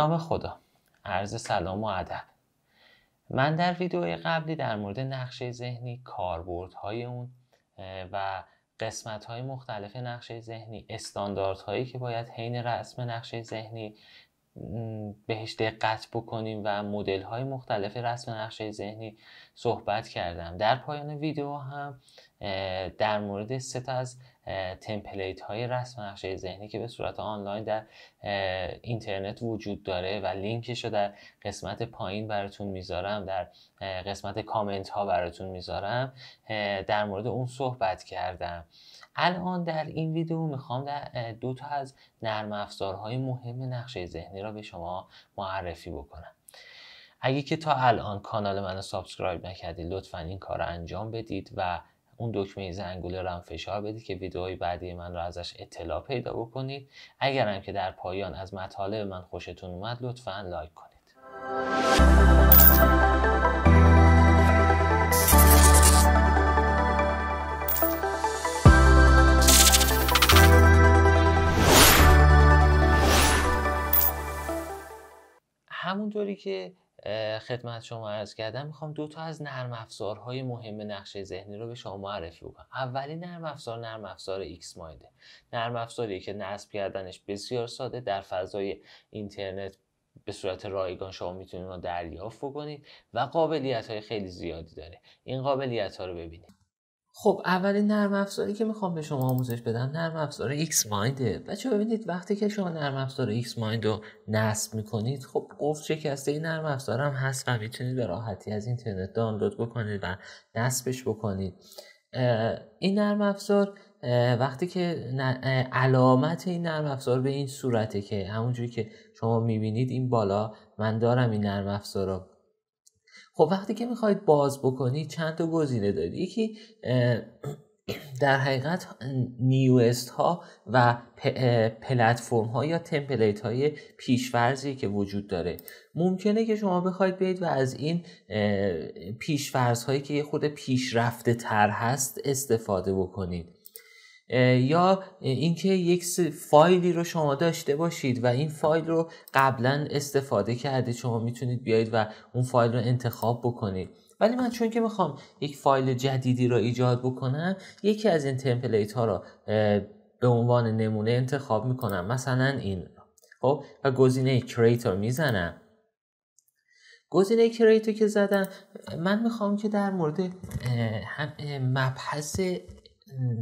نام خدا. عرض سلام و ادب. من در ویدیو قبلی در مورد نقشه ذهنی کاربردهای اون و قسمت های مختلف نقشه ذهنی استانداردهایی که باید حین رسم نقشه ذهنی بهش دقت بکنیم و مدل های مختلف رسم نقشه ذهنی صحبت کردم. در پایان ویدیو هم در مورد سه تا از تمپلیت های رسم نقشه ذهنی که به صورت آنلاین در اینترنت وجود داره و لینکش رو در قسمت پایین براتون می‌ذارم در قسمت کامنت ها براتون می‌ذارم در مورد اون صحبت کردم. الان در این ویدیو می‌خوام در دو تا از نرم افزارهای مهم نقشه ذهنی را به شما معرفی بکنم. اگه که تا الان کانال منو subscribe نکردید لطفا این کار رو انجام بدید و اون دکمه زنگوله رو هم فشار بدید که ویدئوهای بعدی من رو ازش اطلاع پیدا بکنید. اگرم که در پایان از مطالب من خوشتون اومد لطفا لایک کنید. همونطوری که خدمت شما عرض کردم می‌خوام دو تا از نرم افزارهای مهم نقشه ذهنی رو به شما معرفی بکنم. اولی نرم افزار نرم افزار XMind ه نرم افزاری که نصب کردنش بسیار ساده در فضای اینترنت به صورت رایگان شما می‌تونید رو دریافت بکنید و قابلیت های خیلی زیادی داره. این قابلیت ها رو ببینید. خب اولین نرم افزاری که می‌خوام به شما آموزش بدم نرم افزار XMind ه بچه‌ها ببینید وقتی که شما نرم افزار XMind رو نصب می‌کنید خب قفل شکسته این نرم افزار هم هست و می‌تونید به راحتی از اینترنت دانلود بکنید و نصبش بکنید. این نرم افزار وقتی که علامت این نرم افزار به این صورته که همونجوری که شما می‌بینید این بالا من دارم این نرم افزار رو خب وقتی که می‌خواید باز بکنید چند تا گزینه دارید؟ یکی در حقیقت نیوست ها و پلتفرم ها یا تمپلیت های پیشورزی که وجود داره. ممکنه که شما بخواید برید و از این پیشورز هایی که یه خود پیشرفته تر هست استفاده بکنید. یا اینکه یک فایلی رو شما داشته باشید و این فایل رو قبلا استفاده کردید شما می‌تونید بیایید و اون فایل رو انتخاب بکنید. ولی من چون که می‌خوام یک فایل جدیدی رو ایجاد بکنم یکی از این تمپلیت ها رو به عنوان نمونه انتخاب می‌کنم. مثلا این خب؟ و گزینه create رو می‌زنم. گزینه create رو که زدم من می‌خوام که در مورد مبحث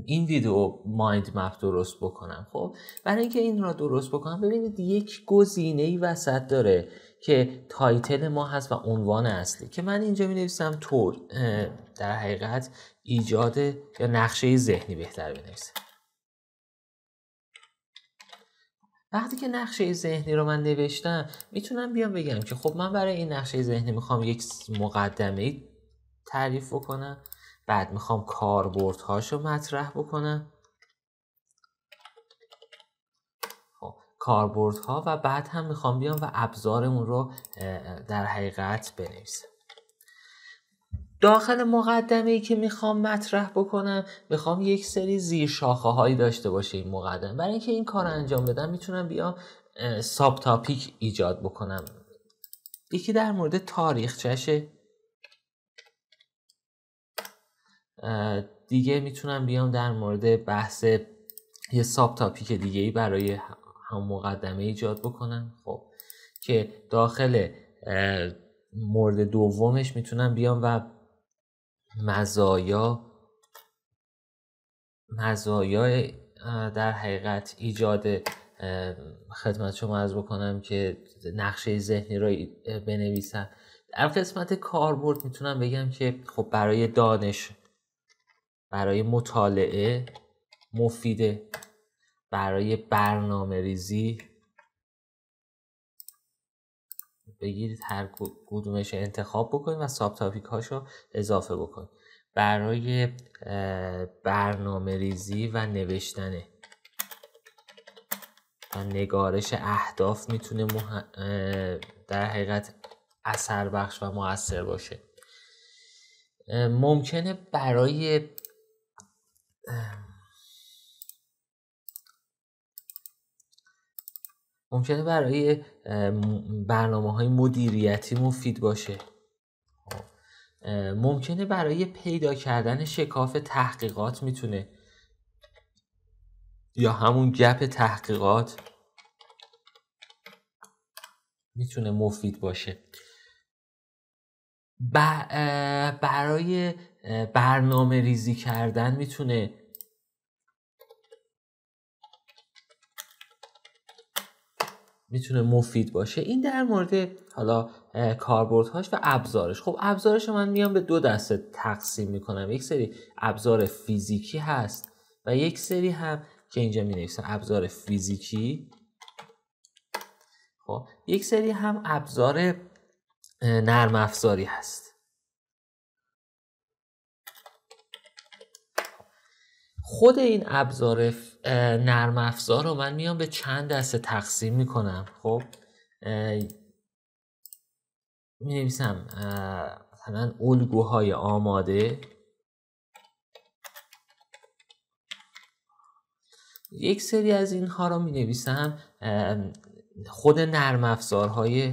این ویدیو mind map درست بکنم. خب برای اینکه این را درست بکنم ببینید یک گزینه ای وسط داره که title ما هست و عنوان اصلی. که من اینجا می نویسم تور در حقیقت ایجاد یا نقشه ذهنی بهتر بنویسم وقتی که نقشه ذهنی رو من نوشتم می‌تونم بیام بگم که خب من برای این نقشه ذهنی می‌خوام یک مقدمه تعریف بکنم. بعد می‌خوام کاربردهاشو مطرح بکنم. خب کاربردها و بعد هم می‌خوام بیام و ابزارمون رو در حقیقت بنویسم. داخل مقدمه ای که می‌خوام مطرح بکنم می‌خوام یک سری زیر شاخه هایی داشته باشه این مقدمه. برای اینکه این کار انجام بدم می‌تونم بیام ساب تاپیک ایجاد بکنم. یکی در مورد تاریخچشه دیگه می‌تونم بیام در مورد بحث یه ساب تاپیک دیگه ای برای هم مقدمه ایجاد بکنم. خب که داخل مورد دومش می‌تونم بیام و مزایا مزایا در حقیقت ایجاد خدمت شما از بکنم که نقشه ذهنی رو بنویسم. در قسمت کاربرد می‌تونم بگم که خب برای دانش برای مطالعه مفیده. برای برنامه ریزی بگیرید هر کدومش انتخاب بکنید و ساب تاپیک هاشو اضافه بکنید. برای برنامه ریزی و نوشتن و نگارش اهداف می‌تونه در حقیقت اثر بخش و موثر باشه. ممکنه برای ممکنه برای برنامه های مدیریتی مفید باشه. خب، ممکنه برای پیدا کردن شکاف تحقیقات می‌تونه. یا همون گپ تحقیقات می‌تونه مفید باشه. برای برنامه ریزی کردن می‌تونه می‌تونه مفید باشه. این در مورد حالا کاربردهاش و ابزارش. خب ابزارش من میام به دو دسته تقسیم می‌کنم. یک سری ابزار فیزیکی هست و یک سری هم که اینجا می نویسم ابزار فیزیکی. خب یک سری هم ابزار نرم افزاری هست. خود این ابزار نرم افزار رو من میام به چند دسته تقسیم می‌کنم. خب؟ می نویسم مثلا الگوهای آماده. یک سری از اینها رو می نویسم خود نرم افزارهای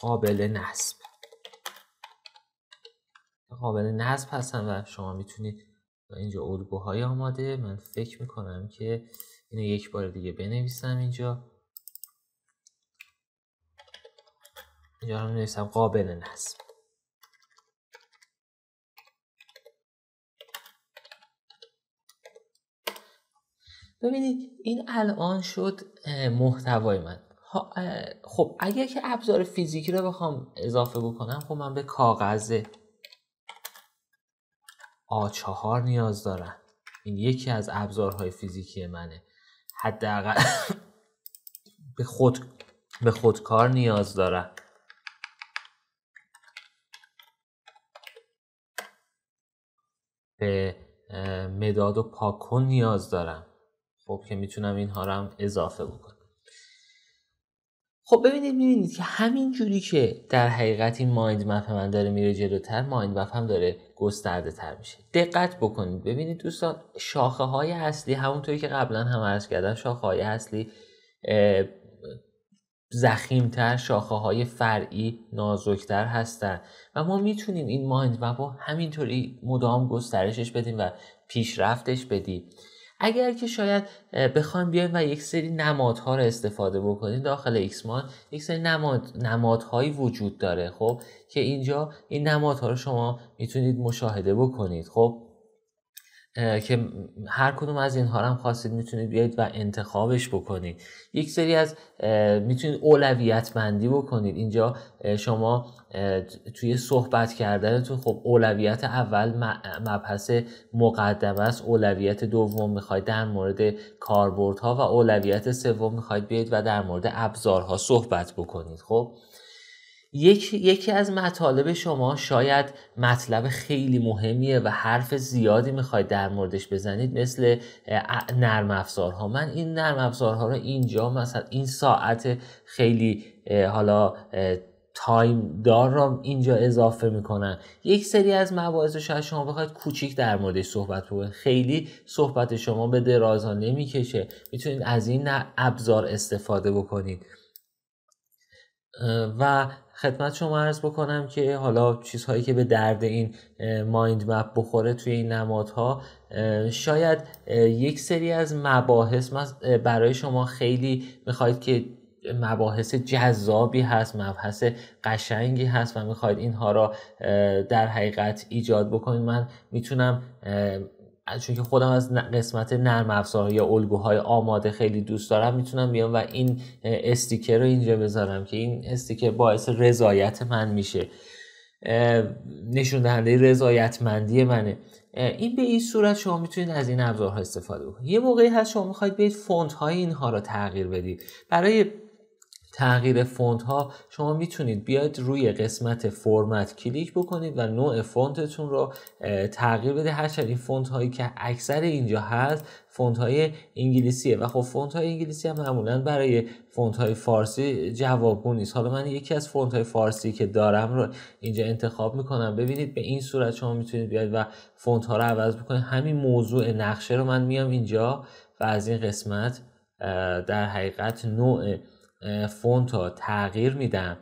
قابل نصب. قابل نصب هستن و شما می‌تونید اینجا الگوهای آماده. من فکر می‌کنم که اینو یک بار دیگه بنویسم اینجا. اینجا هم نویسم قابل نصب. ببینید این الان شد محتوای من. خب اگر که ابزار فیزیکی رو بخوام اضافه بکنم خب من به کاغذ آ4 نیاز دارم این یکی از ابزارهای فیزیکی منه. حداقل به خود به خودکار نیاز دارم به مداد و پاکن نیاز دارم. خب که می‌تونم اینها رو هم اضافه بکنم. خب ببینید می‌بینید که همین جوری که در حقیقت این مایند مپ من داره میره جلوتر مایند مپ هم داره گسترده تر میشه. دقت بکنید. ببینید دوستان شاخه های اصلی همونطوری که قبلا هم عرض کردم شاخه های اصلی زخیمتر شاخه های فرعی نازکتر هستن. و ما می‌تونیم این مایند مپ رو همینطوری مدام گسترشش بدیم و پیشرفتش بدیم. اگر که شاید بخوایم بیایم و یک سری نمادها رو استفاده بکنیم داخل ایکسمان یک سری نماد نمادهایی وجود داره خب؟ که اینجا این نمادها رو شما می‌تونید مشاهده بکنید خب؟ که هر کدوم از اینها هم خواستید می‌تونید بیاید و انتخابش بکنید. یک سری از می‌تونید اولویت بندی بکنید. اینجا شما توی صحبت کردنتون خب اولویت اول مبحث مقدمه است. اولویت دوم می‌خواید در مورد کاربردها و اولویت سوم می‌خواید بیاید و در مورد ابزارها صحبت بکنید. خب؟ یکی, یکی از مطالب شما شاید مطلب خیلی مهمیه و حرف زیادی می‌خواید در موردش بزنید مثل نرم افزارها. من این نرم افزارها رو اینجا مثلا این ساعت خیلی حالا تایم دار را اینجا اضافه می‌کنن. یک سری از مواعظ شاید شما بخواید کوچیک در موردش صحبت بکنید. خیلی صحبت شما به درازا نمی‌کشه. می‌تونید از این ابزار استفاده بکنید. و خدمت شما عرض بکنم که حالا چیزهایی که به درد این مایند مپ بخوره توی این نمادها شاید یک سری از مباحث برای شما خیلی می‌خواید که مباحث جذابی هست مبحث قشنگی هست و می‌خواید اینها را در حقیقت ایجاد بکنید. من می‌تونم چون که خودم از قسمت نرم افزار یا الگوهای آماده خیلی دوست دارم می‌تونم بیام و این استیکر رو اینجا بذارم که این استیکر باعث رضایت من میشه. نشون دهنده رضایتمندی منه. این به این صورت شما می‌تونید از این ابزارها استفاده بکنید. یه موقعی هست شما می‌خواید بیاید فونت های اینها رو تغییر بدید. برای تغییر فونت ها شما می‌تونید بیاید روی قسمت فرمت کلیک بکنید و نوع فونتتون رو تغییر بده. هرچند این فونت هایی که اکثر اینجا هست فونت های انگلیسیه و خب فونت های انگلیسی هم معمولا برای فونت های فارسی جوابگو نیست. حالا من یکی از فونت های فارسی که دارم رو اینجا انتخاب می‌کنم. ببینید به این صورت شما می‌تونید بیاید و فونت ها رو عوض بکنید. همین موضوع نقشه رو من میام اینجا و از این قسمت در حقیقت نوع فونت رو تغییر میدم.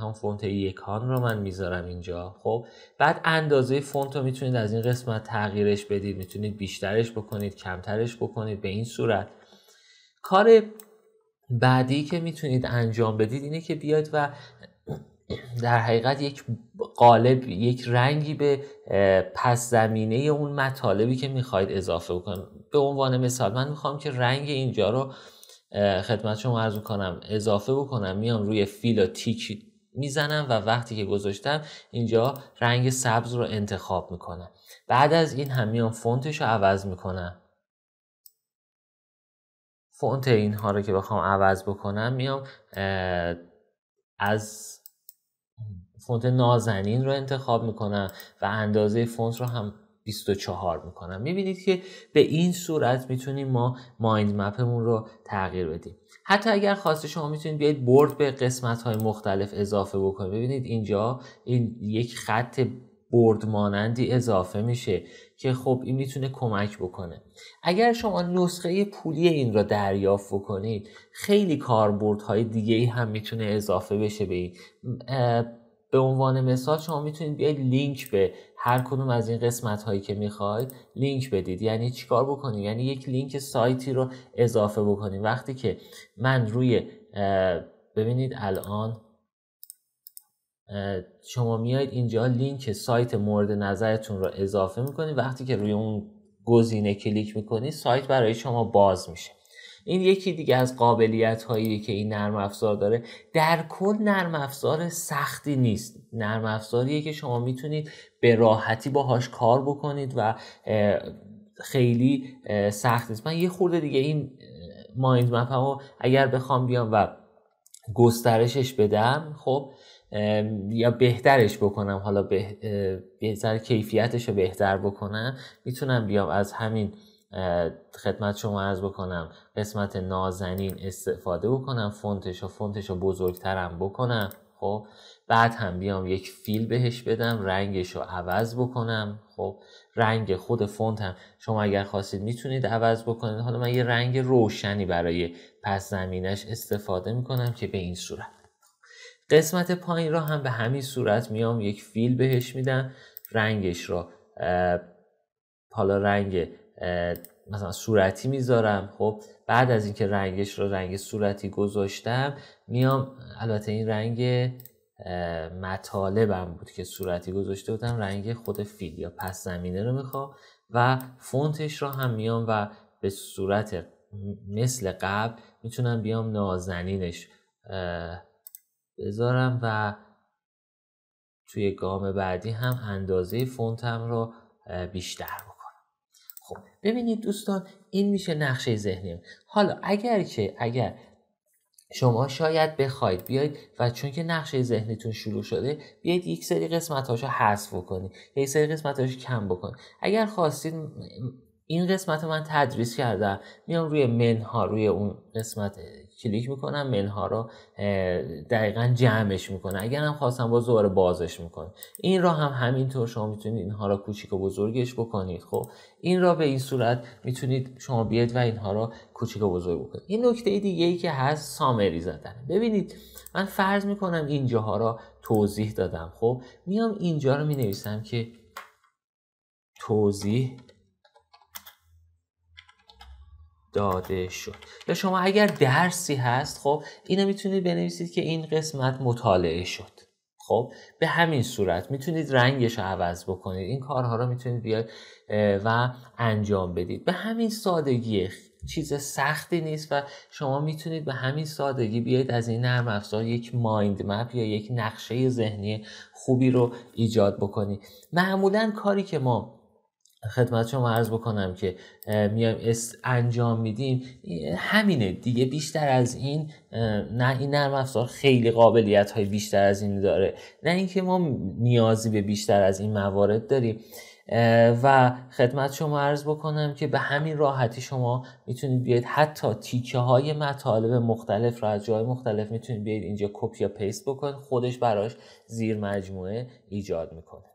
هم فونت یکان رو من می‌ذارم اینجا. خب بعد اندازه فونت رو می‌تونید از این قسمت تغییرش بدید. می‌تونید بیشترش بکنید کمترش بکنید به این صورت. کار بعدی که می‌تونید انجام بدید اینه که بیاید و در حقیقت یک قالب یک رنگی به پس زمینه اون مطالبی که می‌خواید اضافه بکنید. به عنوان مثال من می‌خوام که رنگ اینجا رو خدمت شما عرض کنم اضافه بکنم میام روی فیل و تیک می‌زنم و وقتی که گذاشتم اینجا رنگ سبز رو انتخاب می‌کنم. بعد از این هم میام فونتش رو عوض می‌کنم. فونت اینها رو که بخوام عوض بکنم میام از فونت نازنین رو انتخاب می‌کنم و اندازه فونت رو هم 24 می‌کنم. می‌بینید که به این صورت می‌تونیم ما مایند مپمون رو تغییر بدیم. حتی اگر خواسته شما می‌تونید بیاید برد به قسمت های مختلف اضافه بکنید. ببینید اینجا این یک خط برد مانندی اضافه میشه که خب این می‌تونه کمک بکنه. اگر شما نسخه پولی این را دریافت بکنید خیلی کاربردهای دیگه هم می‌تونه اضافه بشه به این. به عنوان مثال شما می‌تونید بیاید لینک به هر کدوم از این قسمت هایی که می‌خواید لینک بدید. یعنی چیکار بکنید یعنی یک لینک سایتی رو اضافه بکنید وقتی که من روی ببینید الان شما میایید اینجا لینک سایت مورد نظرتون رو اضافه می‌کنید. وقتی که روی اون گزینه کلیک می‌کنید سایت برای شما باز میشه. این یکی دیگه از قابلیت هایی که این نرم افزار داره. در کل نرم افزار سختی نیست. نرم افزاریه که شما می‌تونید به راحتی باهاش کار بکنید و خیلی سخت نیست. من یه خورده دیگه این مایند مپ اگر بخوام بیام و گسترشش بدم خب یا بهترش بکنم حالا بهتر کیفیتش رو بهتر بکنم می‌تونم بیام از همین خدمت شما عرض بکنم قسمت نازنین استفاده بکنم فونتش و فونتش رو بزرگترم بکنم. خب بعد هم بیام یک فیل بهش بدم رنگش رو عوض بکنم. خب رنگ خود فونت هم شما اگر خواستید می‌تونید عوض بکنید. حالا من یه رنگ روشنی برای پس زمینش استفاده می‌کنم که به این صورت. قسمت پایین را هم به همین صورت میام یک فیل بهش میدم رنگش رو حالا رنگ مثلا صورتی می‌ذارم خب؟ بعد از اینکه رنگش رو رنگ صورتی گذاشتم میام البته این رنگ مطالبم بود که صورتی گذاشته بودم رنگ خود فیل یا پس زمینه رو می‌خوام و فونتش رو هم میام و به صورت مثل قبل می‌تونم بیام نازنینش بذارم و توی گام بعدی هم اندازه فونتم رو بیشتر خب ببینید دوستان این میشه نقشه ذهنی. حالا اگر که اگر شما شاید بخواید بیاید و چون که نقشه ذهنیتون شروع شده بیاید یک سری قسمت هاشو حذف بکنید یک سری قسمت هاشو کم بکنید اگر خواستید این قسمت من تدریس کردم میام روی منها روی اون قسمت کلیک می‌کنم منها رو دقیقا جمعش می‌کنه. اگر هم خواستم با زور بازش می‌کنه. این را هم همینطور شما می‌تونید اینها را کوچیک و بزرگش بکنید خب؟ این را به این صورت می‌تونید شما بیاید و اینها را کوچیک و بزرگ بکنید. این نکته دیگه ای که هست سامری زدن. ببینید من فرض می‌کنم اینجاها را توضیح دادم خب؟ میام اینجا رو می‌نویسم که توضیح داده شد. یا شما اگر درسی هست خب اینو می‌تونید بنویسید که این قسمت مطالعه شد. خب به همین صورت می‌تونید رنگش رو عوض بکنید. این کارها رو می‌تونید بیاید و انجام بدید. به همین سادگی چیز سختی نیست و شما می‌تونید به همین سادگی بیاید از این نرم افزار یک مایند مپ یا یک نقشه ذهنی خوبی رو ایجاد بکنید. معمولا کاری که ما خدمت شما عرض بکنم که میایم انجام میدیم. همینه دیگه بیشتر از این نه این نرم افزار خیلی قابلیت های بیشتر از این داره. نه اینکه ما نیازی به بیشتر از این موارد داریم. و خدمت شما عرض بکنم که به همین راحتی شما می‌تونید بیاید. حتی تیکه های مطالب مختلف را از جای مختلف می‌تونید بیاید اینجا کپی یا paste بکنید. خودش براش زیر مجموعه ایجاد می‌کنه.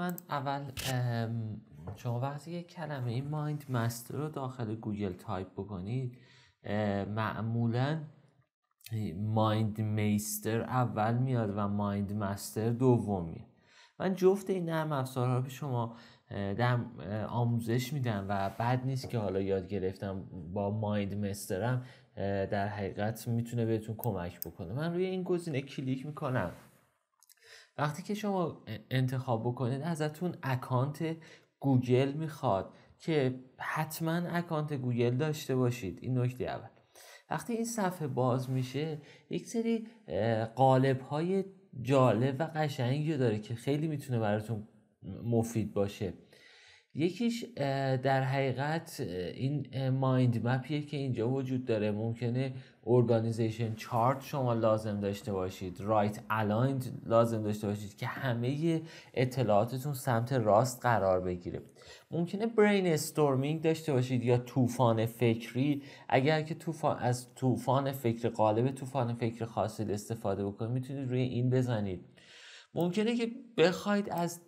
من اول شما وقتی یک کلمه این MindMeister رو داخل گوگل تایپ بکنید. معمولا MindMeister اول میاد و MindMaster دوم میاد من جفت این نرم افزارها رو به شما در آموزش میدم و بد نیست که حالا یاد گرفتم با MindMaster م در حقیقت می‌تونه بهتون کمک بکنه. من روی این گزینه کلیک می‌کنم. وقتی که شما انتخاب بکنید ازتون اکانت گوگل می‌خواد که حتما اکانت گوگل داشته باشید. این نکته اول. وقتی این صفحه باز میشه یک سری قالب های جالب و قشنگی داره که خیلی می‌تونه براتون مفید باشه. یکیش در حقیقت این mind map یه که اینجا وجود داره. ممکنه organization chart شما لازم داشته باشید right aligned لازم داشته باشید که همه اطلاعاتتون سمت راست قرار بگیره. ممکنه brainstorming داشته باشید یا طوفان فکری. اگر که طوفان از طوفان فکر قالب طوفان فکر خاصی استفاده بکنید می‌تونید روی این بزنید. ممکنه که بخواید از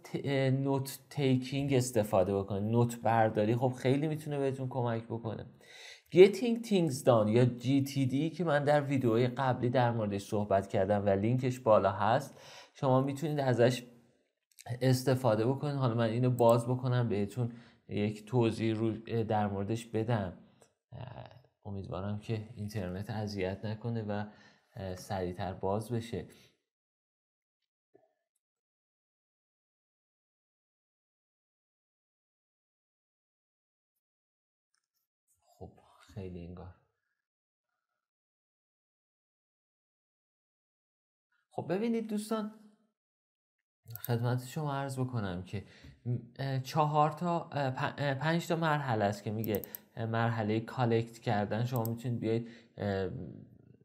نوت تیکینگ استفاده بکنید. نوت برداری خب خیلی می‌تونه بهتون کمک بکنه. Getting Things Done یا GTD که من در ویدیوهای قبلی در موردش صحبت کردم و لینکش بالا هست. شما می‌تونید ازش استفاده بکنید. حالا من اینو باز بکنم بهتون یک توضیح رو در موردش بدم. امیدوارم که اینترنت اذیت نکنه و سریعتر باز بشه. خیلی انگار. خب ببینید دوستان خدمت شما عرض بکنم که چهار تا پنج تا مرحله است که میگه مرحله collect کردن. شما می‌تونید بیاید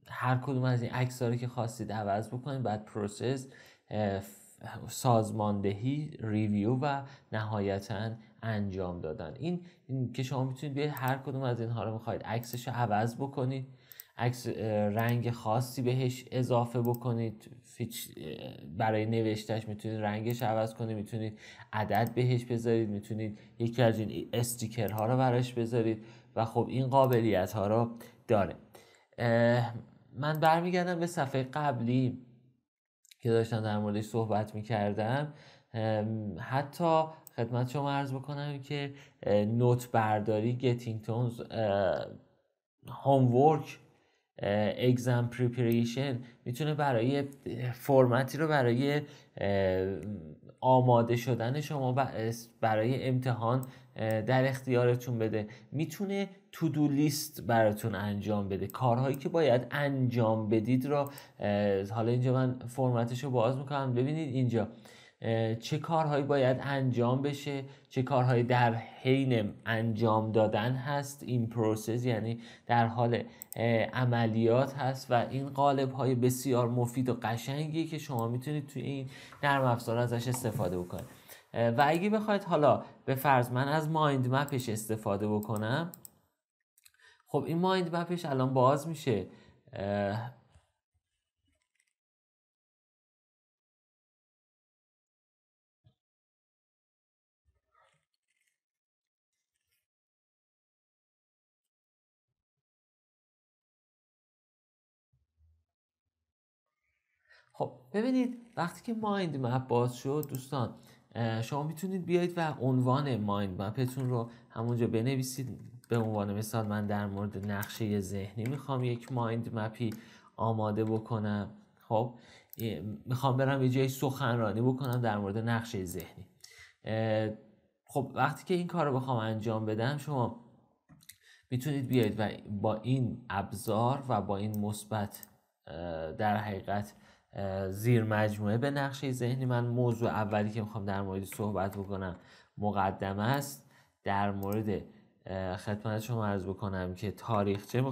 هر کدوم از این عکس که خواستید عوض بکنید بعد process سازماندهی review و نهایتا انجام دادن. این, که شما می‌تونید بیاید هر کدوم از اینها رو می‌خواید عکسش رو عوض بکنید عکس رنگ خاصی بهش اضافه بکنید برای نوشتش می‌تونید رنگش عوض کنید می‌تونید عدد بهش بذارید می‌تونید یکی از این استیکرها رو براش بذارید و خب این قابلیت ها رو داره. من برمیگردم به صفحه قبلی که داشتم در موردش صحبت می‌کردم. حتی خدمت شما عرض بکنم که نوت برداری گتینگ تونز هومورک exam preparation می‌تونه برای فرمتی رو برای آماده شدن شما برای امتحان در اختیارتون بده. می‌تونه to-do list براتون انجام بده. کارهایی که باید انجام بدید رو حالا اینجا من فرمتش رو باز می‌کنم. ببینید اینجا. چه کارهایی باید انجام بشه چه کارهایی در حین انجام دادن هست. این process یعنی در حال عملیات هست و این قالب های بسیار مفید و قشنگی که شما می‌تونید توی این نرم افزار ازش استفاده بکنید. و اگه بخواید حالا به فرض من از مایند مپش استفاده بکنم خب این مایند مپش الان باز میشه خب ببینید وقتی که مایند مپ باز شد دوستان شما می‌تونید بیایید و عنوان مایند مپتون رو همونجا بنویسید. به عنوان مثال من در مورد نقشه ذهنی می‌خوام یک مایند مپی آماده بکنم. خب می‌خوام برم یه جایی سخنرانی بکنم در مورد نقشه ذهنی. خب وقتی که این کار رو بخوام انجام بدم شما می‌تونید بیاید و با این ابزار و با این مثبت در حقیقت زیر مجموعه به نقشه ذهنی. من موضوع اولی که می‌خوام در مورد صحبت بکنم مقدمه است. در مورد خدمت شما عرض بکنم که تاریخچه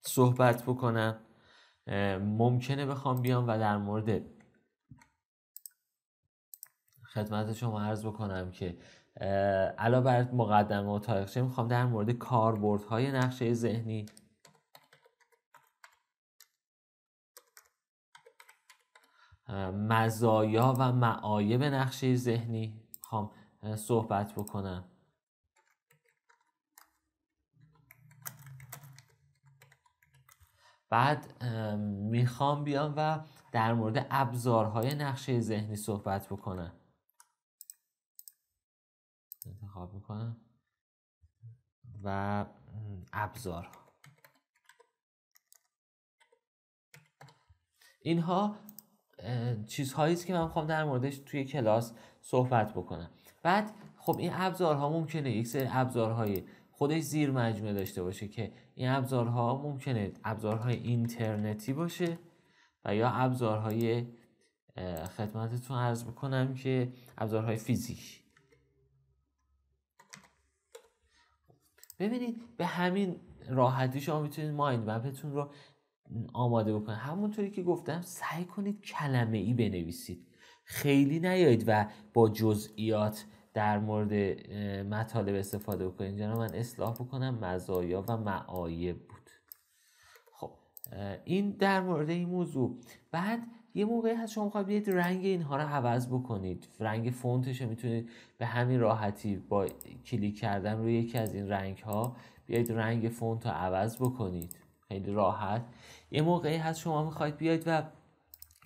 صحبت بکنم. ممکنه بخوام بیام و در مورد خدمت شما عرض بکنم که علاوه بر مقدمه و تاریخچه می‌خوام در مورد کاربردهای نقشه ذهنی مزایا و معایب نقشه ذهنی. می‌خوام صحبت بکنم. بعد می‌خوام بیام و در مورد ابزارهای نقشه ذهنی صحبت بکنم. انتخاب می‌کنم. و ابزار اینها چیزهایی است که من می‌خوام در موردش توی کلاس صحبت بکنم. بعد خب این ابزارها ممکنه یک سری ابزارهای خودش زیر مجموعه داشته باشه که این ابزارها ممکنه ابزارهای اینترنتی باشه و یا ابزارهای خدمتتون عرض بکنم که ابزارهای فیزیک. ببینید به همین راحتی شما می‌تونید مایند مپتون رو آماده بکنید همونطوری که گفتم سعی کنید کلمه ای بنویسید. خیلی نیایید و با جزئیات در مورد مطالب استفاده بکنید. اینجا من اصلاح بکنم. مزایا و معایب بود. خب این در مورد این موضوع. بعد یه موقعی هست شما می‌خواید بیاید رنگ اینها رو عوض بکنید. رنگ فونتش می‌تونید به همین راحتی با کلیک کردن روی یکی از این رنگ ها بیاید رنگ فونت رو عوض بکنید. خیلی راحت. یه موقعی هست شما می‌خواید بیاید و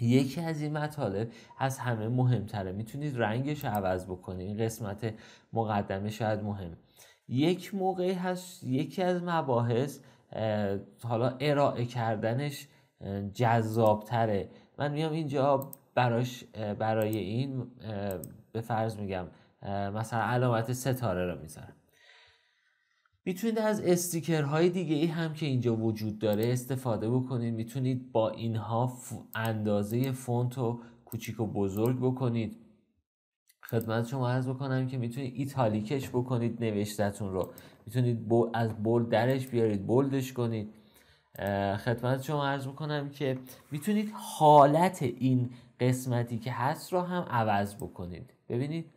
یکی از این مطالب از همه مهمتره. می‌تونید رنگش عوض بکنید. این قسمت مقدمه شاید مهم. یک موقعی هست یکی از مباحث حالا ارائه کردنش جذابتره. من میام اینجا براش برای این به فرض میگم مثلا علامت ستاره رو می‌ذارم. می‌تونید از استیکرهای دیگه ای هم که اینجا وجود داره استفاده بکنید. می‌تونید با اینها اندازه فونت رو کوچیک و بزرگ بکنید. خدمت شما عرض بکنم که می‌تونید ایتالیکش بکنید نوشتتون رو. می‌تونید از بولد درش بیارید بولدش کنید. خدمت شما عرض بکنم که می‌تونید حالت این قسمتی که هست رو هم عوض بکنید. ببینید؟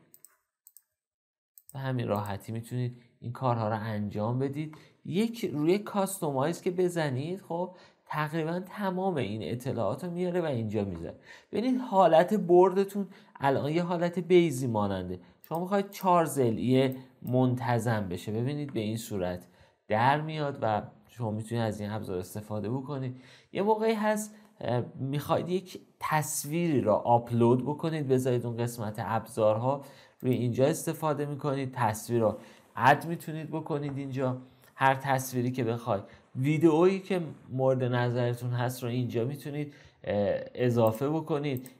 به همین راحتی می‌تونید این کارها رو انجام بدید. یک روی کاستومایز که بزنید خب تقریبا تمام این اطلاعات رو میاره و اینجا می‌ذاره. ببینید حالت بردتون الان یه حالت بیزی ماننده. شما می‌خواید چهار زلیه منتظم بشه. ببینید به این صورت در میاد و شما می‌تونید از این ابزار استفاده بکنید. یه موقعی هست می‌خواید یک تصویری را آپلود بکنید. بذارید اون قسمت ابزارها روی اینجا استفاده می‌کنید. تصویر رو اد می‌تونید بکنید اینجا. هر تصویری که بخواید. ویدئویی که مورد نظرتون هست رو اینجا می‌تونید اضافه بکنید.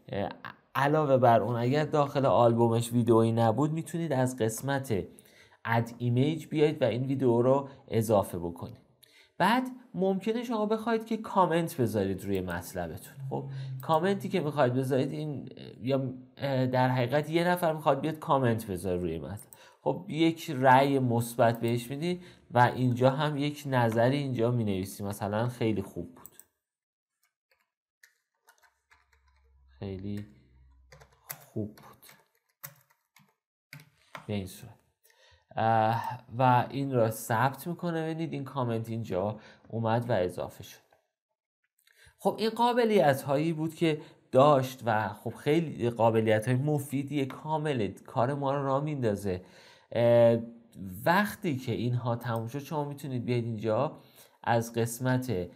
علاوه بر اون اگر داخل آلبومش ویدئویی نبود می‌تونید از قسمت add image بیاید و این ویدئو رو اضافه بکنید. بعد ممکنه شما بخواید که کامنت بذارید روی مطلبتون. خب کامنتی که می‌خواید بذارید این یا در حقیقت یه نفر می‌خواد بیاد کامنت بذاره روی مطلب. خب یک رأی مثبت بهش می‌دید و اینجا هم یک نظری اینجا می نویسی مثلا خیلی خوب بود. خیلی خوب بود. به این صورت. و این را ثبت می‌کنه. ببینید این کامنت اینجا اومد و اضافه شد. خب این قابلیت هایی بود که داشت و خب خیلی قابلیت های مفیدی کامل. کار ما رو را میندازه. وقتی که اینها تموم شد شما می‌تونید بیاید اینجا از قسمت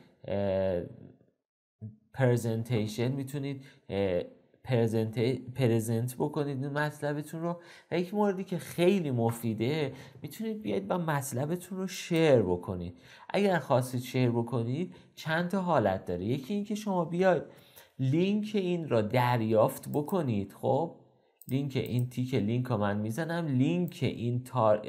پرزنتیشن می‌تونید پرزنت بکنید این مطلبتون رو. و یک موردی که خیلی مفیده می‌تونید بیاید و مطلبتون رو شیر بکنید. اگر خواستید شیر بکنید چند تا حالت داره. یکی اینکه شما بیاید لینک این را دریافت بکنید خب؟ لینک این تیک لینک رو من می‌زنم. لینک این تار...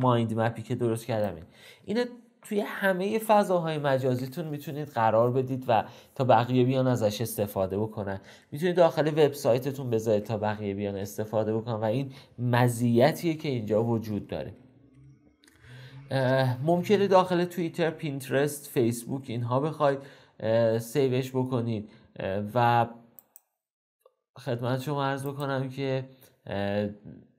mind map ی که درست کردم این. اینو توی همه فضاهای مجازیتون می‌تونید قرار بدید و تا بقیه بیان ازش استفاده بکنن. می‌تونید داخل وبسایتتون بذارید تا بقیه بیان استفاده بکنن و این مزیتیه که اینجا وجود داره. ممکنه داخل توییتر، پینترست، فیسبوک اینها بخواید save ش بکنید. و خدمت شما عرض بکنم که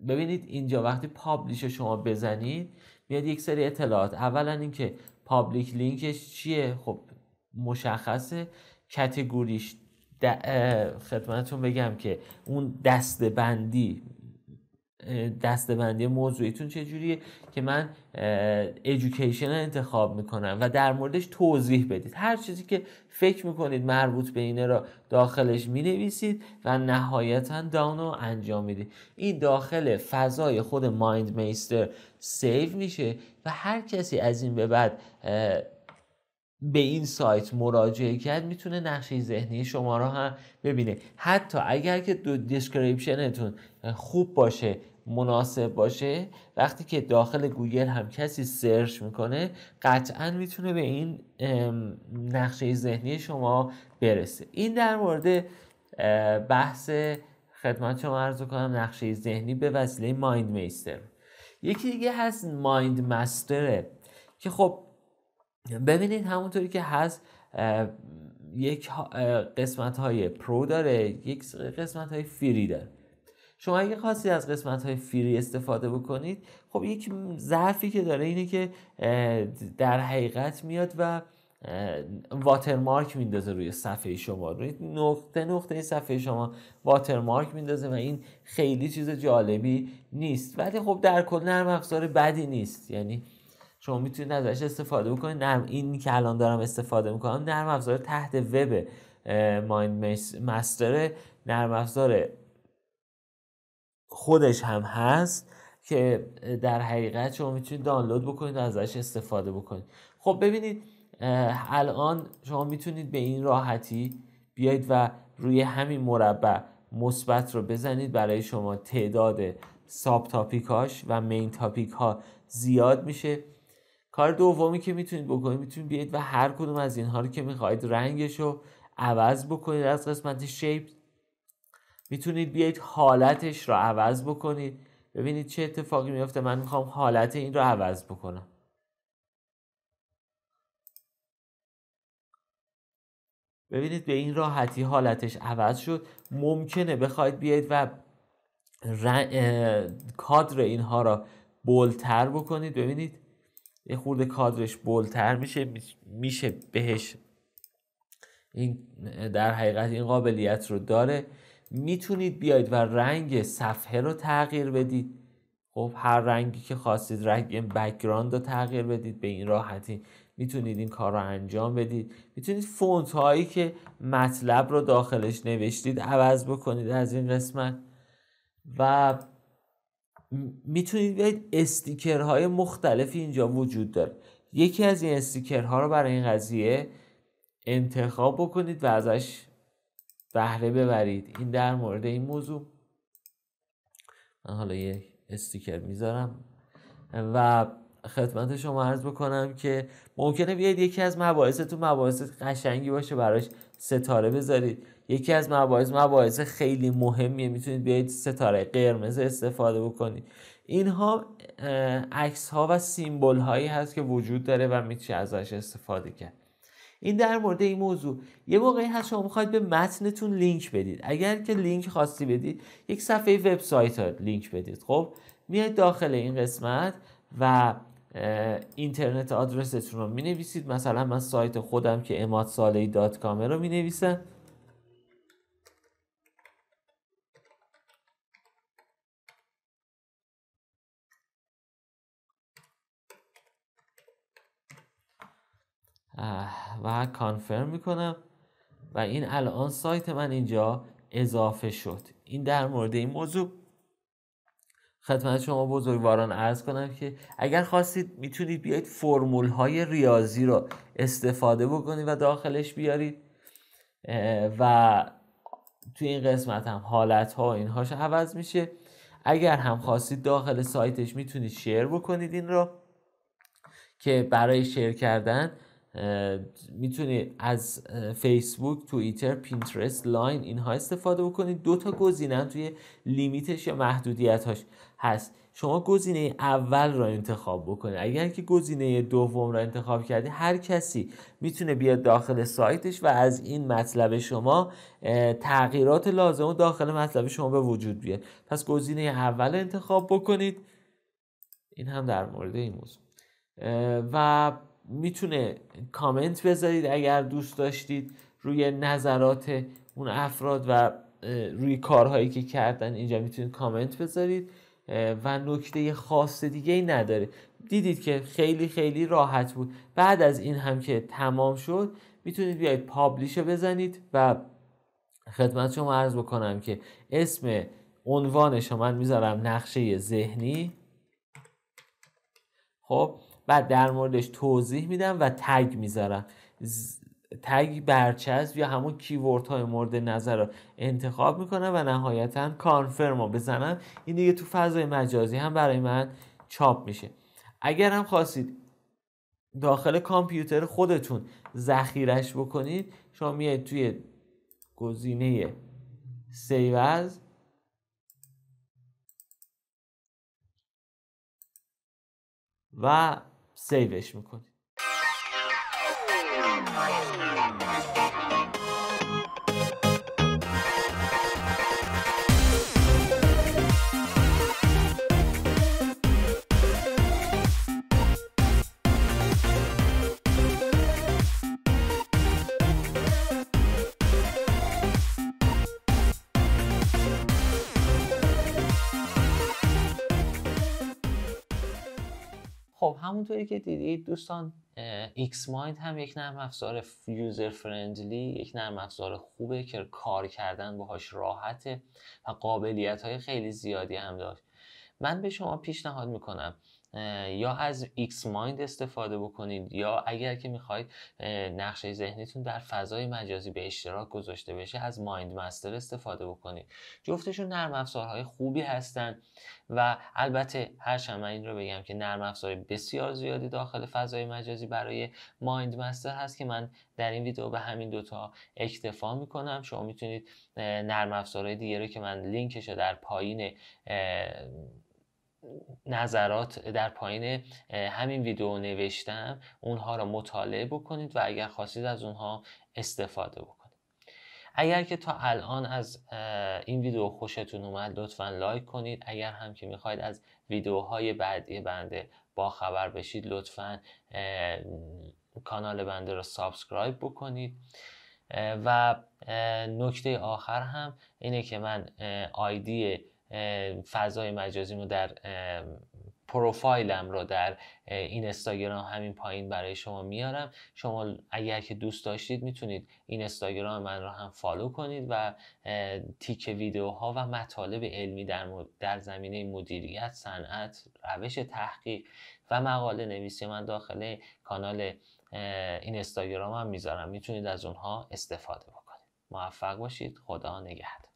ببینید اینجا وقتی publish شما بزنید میاد یک سری اطلاعات. اولا اینکه public link ش چیه؟ خب مشخصه. category ش خدمتتون بگم که اون دسته بندی دستبندی موضوعیتون چجوریه که من education انتخاب می‌کنم و در موردش توضیح بدید. هر چیزی که فکر می‌کنید مربوط به اینه را داخلش می‌نویسید و نهایتا done رو انجام می‌دید. این داخل فضای خود MindMeister save میشه و هر کسی از این به بعد به این سایت مراجعه کرد می‌تونه نقشه ذهنی شما رو هم ببینه. حتی اگر که تو description تون خوب باشه مناسب باشه وقتی که داخل گوگل هم کسی search می‌کنه قطعا می‌تونه به این نقشه ذهنی شما برسه. این در مورد بحث خدمت شما عرض کنم نقشه ذهنی به وسیله مایند میستر. یکی دیگه هست مایند مستره که خب ببینید همونطوری که هست یک قسمت های پرو داره یک قسمت های فری داره. شما اگه خواستید از قسمت های فری استفاده بکنید خب یک ضعفی که داره اینه که در حقیقت میاد و واترمارک میندازه روی صفحه شما. روی نقطه نقطه صفحه شما واترمارک میندازه و این خیلی چیز جالبی نیست. ولی خب در کل نرم افزار بدی نیست. یعنی شما می‌تونید ازش استفاده بکنید. نرم این که الان دارم استفاده می‌کنم نرم افزار تحت وب مایند مستر نرم افزار خودش هم هست که در حقیقت شما می‌تونید دانلود بکنید و ازش استفاده بکنید. خب ببینید الان شما می‌تونید به این راحتی بیاید و روی همین مربع مثبت رو بزنید. برای شما تعداد ساب تاپیکاش و مین تاپیک ها زیاد میشه. کار دومی که می‌تونید بکنید می‌تونید بیاید و هر کدوم از اینها رو که می‌خواهید رنگش رو عوض بکنید از قسمت شیپ می‌تونید بیاید حالتش رو عوض بکنید. ببینید چه اتفاقی میفته من می‌خوام حالت این رو عوض بکنم. ببینید به این راحتی حالتش عوض شد. ممکنه بخواید بیاید و کادر اینها را بلتر بکنید. ببینید یه خورده کادرش بلتر میشه. میشه بهش این در حقیقت این قابلیت رو داره. می‌تونید بیاید و رنگ صفحه رو تغییر بدید. خب هر رنگی که خواستید رنگ background رو تغییر بدید به این راحتی می‌تونید این کار رو انجام بدید. می‌تونید فونت هایی که مطلب رو داخلش نوشتید عوض بکنید از این قسمت. و می‌تونید بیاید sticker های مختلفی اینجا وجود داره. یکی از این استیکرها رو برای این قضیه انتخاب بکنید و ازش بهره ببرید. این در مورد این موضوع. من حالا یه استیکر می‌ذارم. و خدمت شما عرض بکنم که ممکنه بیاید یکی از مباحثتون مباحث قشنگی باشه براش ستاره بذارید. یکی از مباحث مباحث خیلی مهمیه. می‌تونید بیاید ستاره قرمز استفاده بکنید. اینها عکس ها و سیمبل هایی هست که وجود داره و میشه ازش استفاده کرد. این در مورد این موضوع. یه موقعی هست شما می‌خواید به متنتون لینک بدید. اگر که لینک خواستی بدید یک صفحه وبسایت لینک بدید. خب میاد داخل این قسمت و اینترنت آدرستون رو می نویسید مثلا من سایت خودم که کامه رو می نویسم و کانفرم می‌کنم. و این الان سایت من اینجا اضافه شد. این در مورد این موضوع. خدمت شما بزرگواران عرض کنم که اگر خواستید می‌تونید بیاید فرمول های ریاضی رو استفاده بکنید و داخلش بیارید. و توی این قسمت هم حالت ها اینهاش عوض میشه. اگر هم خواستید داخل سایتش می‌تونید شیر بکنید این رو که برای share کردن می‌تونید از فیسبوک، توییتر، پینترست، لاین اینها استفاده بکنید دو تا گزینه توی limit ش یا محدودیتاش هست. شما گزینه اول را انتخاب بکنید اگر که گزینه دوم را انتخاب کردی هر کسی می‌تونه بیاد داخل سایتش و از این مطلب شما تغییرات لازم داخل مطلب شما به وجود بیاد. پس گزینه اول انتخاب بکنید. این هم در مورد این موضوع. و می‌تونه کامنت بذارید اگر دوست داشتید روی نظرات اون افراد و روی کارهایی که کردن اینجا می‌تونید کامنت بذارید و نکته خاص دیگه ای نداره. دیدید که خیلی خیلی راحت بود. بعد از این هم که تمام شد می‌تونید بیاید پابلیش رو بزنید و خدمت شما عرض بکنم که اسم عنوانش من می‌ذارم نقشه ذهنی. خب بعد در موردش توضیح میدم و تگ می‌ذارم. تگ برچسب یا همون کیورد های مورد نظر رو انتخاب می‌کنم و نهایتا کانفرم رو بزنم. این دیگه تو فضای مجازی هم برای من چاپ میشه. اگر هم خواستید داخل کامپیوتر خودتون ذخیرش بکنید شما میاید توی گزینه سیوز و سیوش می‌کنید همونطوری که دیدید دوستان XMind هم یک نرم افزار user friendly یک نرم افزار خوبه که کار کردن باهاش راحته و قابلیت های خیلی زیادی هم داشت. من به شما پیشنهاد می‌کنم یا از XMind استفاده بکنید یا اگر که می‌خواید نقشه ذهنیتون در فضای مجازی به اشتراک گذاشته بشه از MindMaster استفاده بکنید. جفتشون نرم افزارهای خوبی هستند و البته هرچند من این رو بگم که نرم افزار بسیار زیادی داخل فضای مجازی برای مایند مستر هست که من در این ویدیو به همین دوتا اکتفا می‌کنم. شما می‌تونید نرم افزارهای دیگه رو که من لینکش در پایین نظرات در پایین همین ویدیو نوشتم اونها را مطالعه بکنید و اگر خواستید از اونها استفاده بکنید. اگر که تا الان از این ویدیو خوشتون اومد لطفا like کنید. اگر هم که می‌خواید از ویدیوهای بعدی بنده با خبر بشید لطفا کانال بنده رو subscribe بکنید. و نکته آخر هم اینه که من آیدی فضای مجازی رو در پروفایلم رو در این اینستاگرام همین پایین برای شما میارم. شما اگر که دوست داشتید می‌تونید این اینستاگرام من رو هم follow کنید و تیک ویدیوها و مطالب علمی در, در زمینه مدیریت صنعت روش تحقیق و مقاله نویسی من داخل کانال این استاگرام هم می‌ذارم. می‌تونید از اونها استفاده بکنید. موفق باشید. خدا نگهدار.